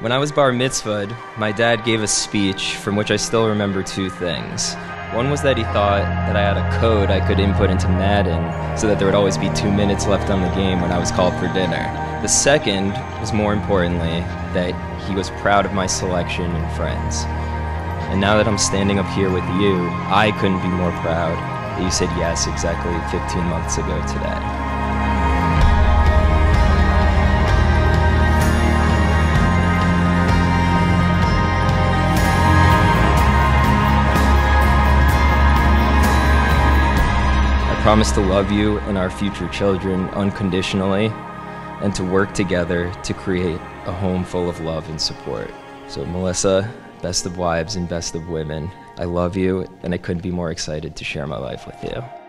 When I was bar mitzvahed, my dad gave a speech from which I still remember two things. One was that he thought that I had a code I could input into Madden so that there would always be two minutes left on the game when I was called for dinner. The second was more importantly that he was proud of my selection and friends. And now that I'm standing up here with you, I couldn't be more proud that you said yes exactly 15 months ago today. Promise to love you and our future children unconditionally and to work together to create a home full of love and support. So, Melissa, best of wives and best of women, I love you and I couldn't be more excited to share my life with you.